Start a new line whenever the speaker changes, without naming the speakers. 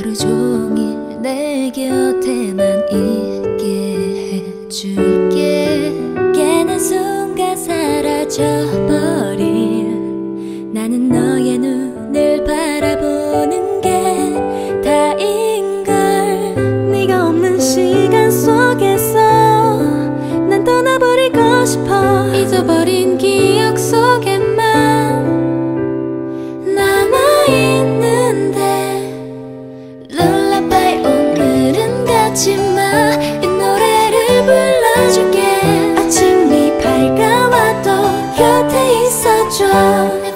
하루 종일 내 곁에만 있게 해줄게. 깨는 순간 사라져버릴. 나는 너의 눈을 바라보는 게 다인걸. 네가 없는 시간 속에서 난 떠나버리고 싶어. 잊어버려. love